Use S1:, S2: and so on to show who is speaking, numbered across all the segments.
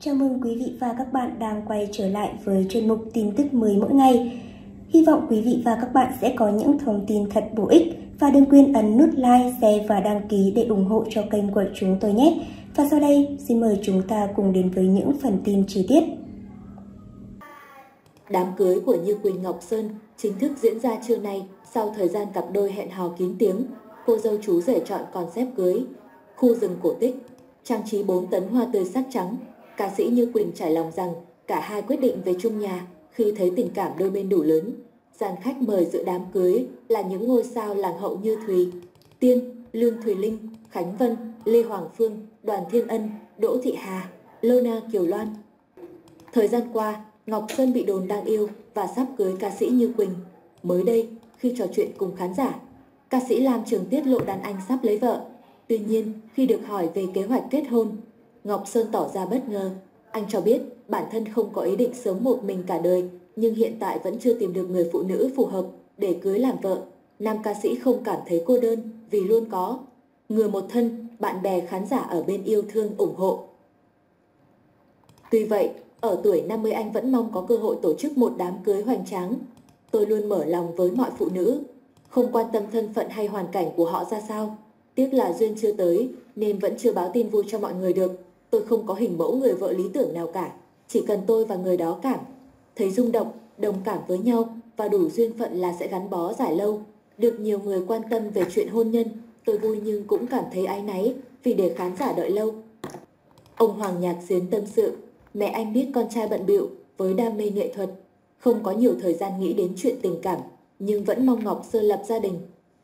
S1: Chào mừng quý vị và các bạn đang quay trở lại với chuyên mục tin tức mới mỗi ngày. Hy vọng quý vị và các bạn sẽ có những thông tin thật bổ ích và đừng quên ấn nút like, share và đăng ký để ủng hộ cho kênh của chúng tôi nhé. Và sau đây, xin mời chúng ta cùng đến với những phần tin chi tiết.
S2: Đám cưới của Như Quỳnh Ngọc Sơn chính thức diễn ra trưa nay sau thời gian cặp đôi hẹn hò kín tiếng. Cô dâu chú rể chọn concept cưới, khu rừng cổ tích, trang trí 4 tấn hoa tươi sắc trắng. Ca sĩ Như Quỳnh trải lòng rằng cả hai quyết định về chung nhà khi thấy tình cảm đôi bên đủ lớn. Gian khách mời dự đám cưới là những ngôi sao làng hậu như Thùy, Tiên, Lương Thùy Linh, Khánh Vân, Lê Hoàng Phương, Đoàn Thiên Ân, Đỗ Thị Hà, Lona Kiều Loan. Thời gian qua, Ngọc Sơn bị đồn đang yêu và sắp cưới ca sĩ Như Quỳnh. Mới đây, khi trò chuyện cùng khán giả, ca sĩ Lam Trường tiết lộ đàn anh sắp lấy vợ. Tuy nhiên, khi được hỏi về kế hoạch kết hôn, Ngọc Sơn tỏ ra bất ngờ. Anh cho biết bản thân không có ý định sống một mình cả đời, nhưng hiện tại vẫn chưa tìm được người phụ nữ phù hợp để cưới làm vợ. Nam ca sĩ không cảm thấy cô đơn vì luôn có người một thân, bạn bè khán giả ở bên yêu thương ủng hộ. Tuy vậy, ở tuổi 50 anh vẫn mong có cơ hội tổ chức một đám cưới hoành tráng. Tôi luôn mở lòng với mọi phụ nữ, không quan tâm thân phận hay hoàn cảnh của họ ra sao. Tiếc là duyên chưa tới nên vẫn chưa báo tin vui cho mọi người được. Tôi không có hình mẫu người vợ lý tưởng nào cả, chỉ cần tôi và người đó cảm. Thấy rung động, đồng cảm với nhau và đủ duyên phận là sẽ gắn bó dài lâu. Được nhiều người quan tâm về chuyện hôn nhân, tôi vui nhưng cũng cảm thấy áy náy vì để khán giả đợi lâu. Ông Hoàng Nhạc Diến tâm sự, mẹ anh biết con trai bận bịu với đam mê nghệ thuật, không có nhiều thời gian nghĩ đến chuyện tình cảm, nhưng vẫn mong Ngọc Sơ lập gia đình.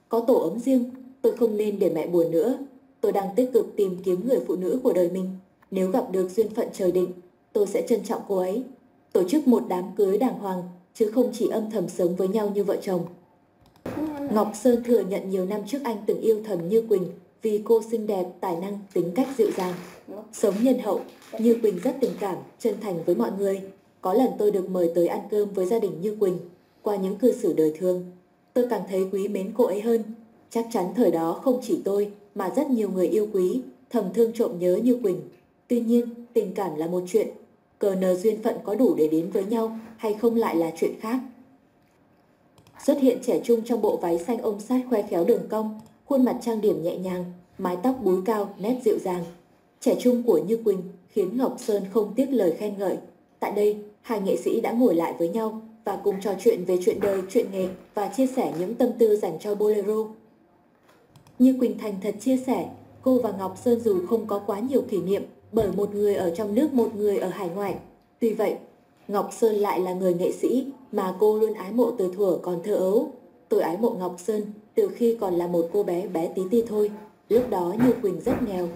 S2: Có tổ ấm riêng, tôi không nên để mẹ buồn nữa. Tôi đang tích cực tìm kiếm người phụ nữ của đời mình. Nếu gặp được duyên phận trời định, tôi sẽ trân trọng cô ấy. Tổ chức một đám cưới đàng hoàng, chứ không chỉ âm thầm sống với nhau như vợ chồng. Ngọc Sơn thừa nhận nhiều năm trước anh từng yêu thầm Như Quỳnh vì cô xinh đẹp, tài năng, tính cách dịu dàng. Sống nhân hậu, Như Quỳnh rất tình cảm, chân thành với mọi người. Có lần tôi được mời tới ăn cơm với gia đình Như Quỳnh, qua những cư xử đời thương. Tôi càng thấy quý mến cô ấy hơn. Chắc chắn thời đó không chỉ tôi, mà rất nhiều người yêu quý, thầm thương trộm nhớ Như Quỳnh. Tuy nhiên, tình cảm là một chuyện, cờ nờ duyên phận có đủ để đến với nhau hay không lại là chuyện khác. Xuất hiện trẻ trung trong bộ váy xanh ôm sát khoe khéo đường cong, khuôn mặt trang điểm nhẹ nhàng, mái tóc búi cao, nét dịu dàng. Trẻ trung của Như Quỳnh khiến Ngọc Sơn không tiếc lời khen ngợi. Tại đây, hai nghệ sĩ đã ngồi lại với nhau và cùng trò chuyện về chuyện đời, chuyện nghề và chia sẻ những tâm tư dành cho Bolero. Như Quỳnh thành thật chia sẻ, cô và Ngọc Sơn dù không có quá nhiều kỷ niệm bởi một người ở trong nước một người ở hải ngoại. Tuy vậy, Ngọc Sơn lại là người nghệ sĩ mà cô luôn ái mộ từ thuở còn thơ ấu. Tôi ái mộ Ngọc Sơn từ khi còn là một cô bé bé tí ti thôi. Lúc đó Như Quỳnh rất nghèo,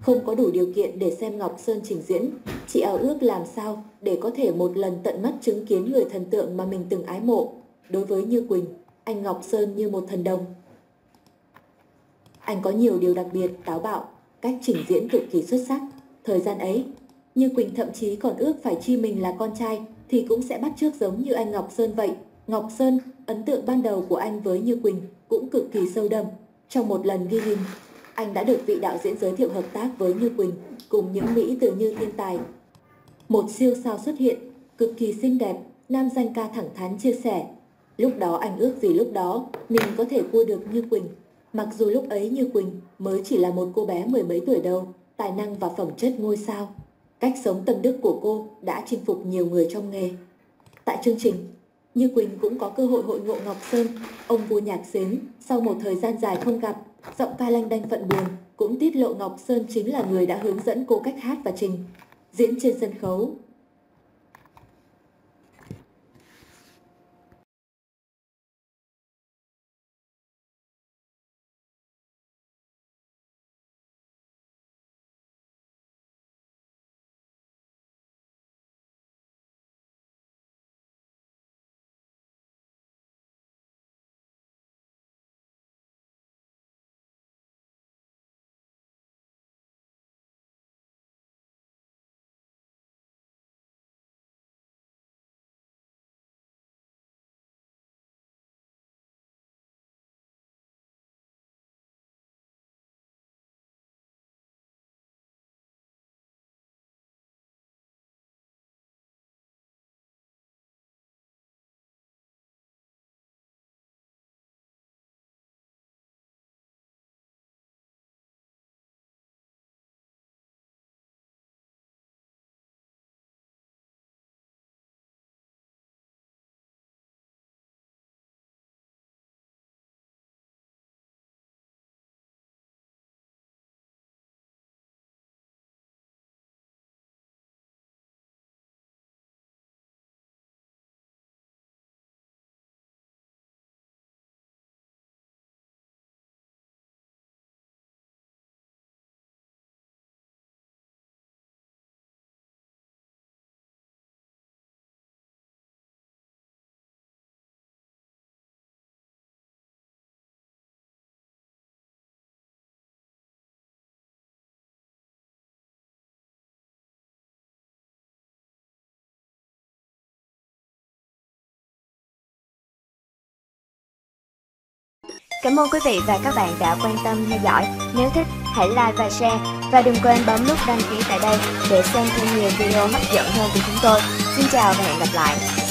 S2: không có đủ điều kiện để xem Ngọc Sơn trình diễn. Chị ao ước làm sao để có thể một lần tận mắt chứng kiến người thần tượng mà mình từng ái mộ. Đối với Như Quỳnh, anh Ngọc Sơn như một thần đồng. Anh có nhiều điều đặc biệt, táo bạo, cách trình diễn cực kỳ xuất sắc. Thời gian ấy, Như Quỳnh thậm chí còn ước phải chi mình là con trai thì cũng sẽ bắt chước giống như anh Ngọc Sơn vậy. Ngọc Sơn, ấn tượng ban đầu của anh với Như Quỳnh cũng cực kỳ sâu đậm. Trong một lần ghi hình, anh đã được vị đạo diễn giới thiệu hợp tác với Như Quỳnh cùng những Mỹ từ Như Thiên Tài. Một siêu sao xuất hiện, cực kỳ xinh đẹp, nam danh ca thẳng thắn chia sẻ. Lúc đó anh ước gì lúc đó mình có thể cua được Như Quỳnh. Mặc dù lúc ấy Như Quỳnh mới chỉ là một cô bé mười mấy tuổi đâu tài năng và phẩm chất ngôi sao. Cách sống tâm đức của cô đã chinh phục nhiều người trong nghề. Tại chương trình, Như Quỳnh cũng có cơ hội hội ngộ Ngọc Sơn, ông vua nhạc xến, sau một thời gian dài không gặp, giọng ca lanh đanh phận buồn, cũng tiết lộ Ngọc Sơn chính là người đã hướng dẫn cô cách hát và trình, diễn trên sân khấu,
S3: Cảm ơn quý vị và các bạn đã quan tâm theo dõi. Nếu thích, hãy like và share. Và đừng quên bấm nút đăng ký tại đây để xem thêm nhiều video hấp dẫn hơn của chúng tôi. Xin chào và hẹn gặp lại.